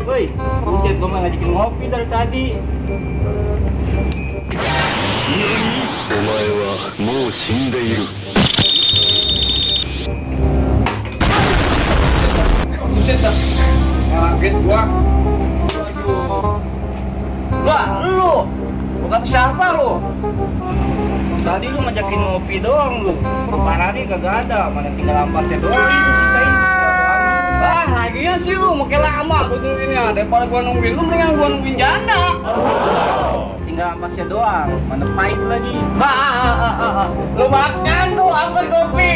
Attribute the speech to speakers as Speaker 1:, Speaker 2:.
Speaker 1: Woi, buset gue ngajakin ngopi dari tadi.
Speaker 2: Omae wa mou shindeiru.
Speaker 3: Buset dah. Kaget gua. Aduh. Lu. Bukan siapa lu?
Speaker 1: Tadi lu ngajakin ngopi doang lu. Parah nih kagak ada, mana tinggal ampasnya doang itu sisain.
Speaker 3: Lagian sih lu makin lama gua nungguinnya. Daripada gua nungguin lu mendingan gua nungguin janda.
Speaker 1: Tinggal ampasnya doang, mana pahit lagi.
Speaker 3: Ah, ah, ah, ah, ah. Lu makan tuh ambil kopi.